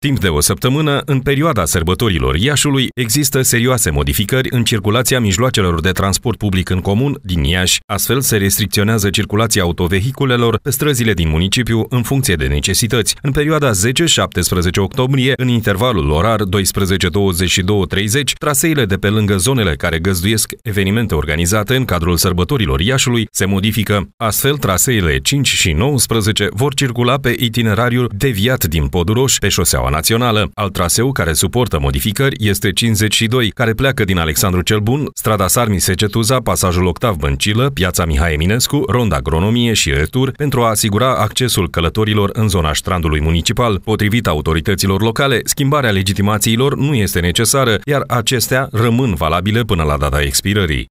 Timp de o săptămână, în perioada sărbătorilor Iașului, există serioase modificări în circulația mijloacelor de transport public în comun din Iași. Astfel, se restricționează circulația autovehiculelor pe străzile din municipiu în funcție de necesități. În perioada 10-17 octombrie, în intervalul orar 12-22-30, traseile de pe lângă zonele care găzduiesc evenimente organizate în cadrul sărbătorilor Iașului se modifică. Astfel, traseele 5 și 19 vor circula pe itinerariul deviat din Poduroș pe șoseaua națională. Alt traseu care suportă modificări este 52, care pleacă din Alexandru cel Bun, strada Sarmi Secetuza, pasajul Octav Băncilă, piața Mihai Eminescu, ronda Agronomie și Retur, pentru a asigura accesul călătorilor în zona strandului municipal. Potrivit autorităților locale, schimbarea legitimațiilor nu este necesară, iar acestea rămân valabile până la data expirării.